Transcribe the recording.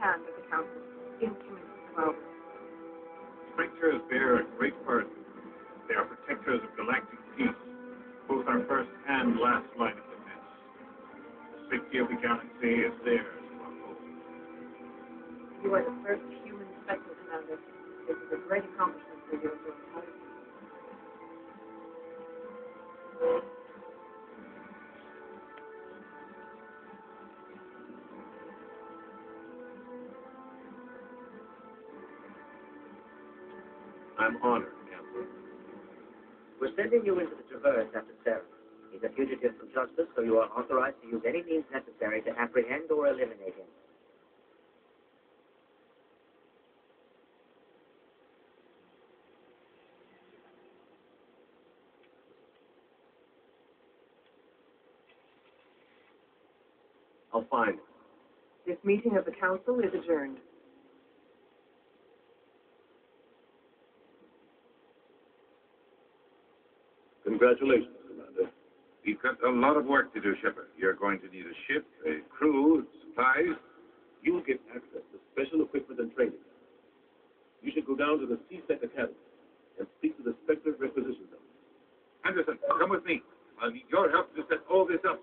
hand of the Council in community development. Spectres bear a great burden. They are protectors of galactic peace, both our first and last line of defense. The safety of the galaxy is theirs to uphold. You are the first human special commander. This is a great accomplishment for your I'm honored, Council. We're sending you into the Traverse after Saren. He's a fugitive from justice, so you are authorized to use any means necessary to apprehend or eliminate him. I'll find him. This meeting of the Council is adjourned. Congratulations, Commander. You've got a lot of work to do, Shepard. You're going to need a ship, a crew, supplies. You will get access to special equipment and training. You should go down to the C-Sec Academy and speak to the Spectre Requisition Zone. Anderson, come with me. I'll need your help to set all this up.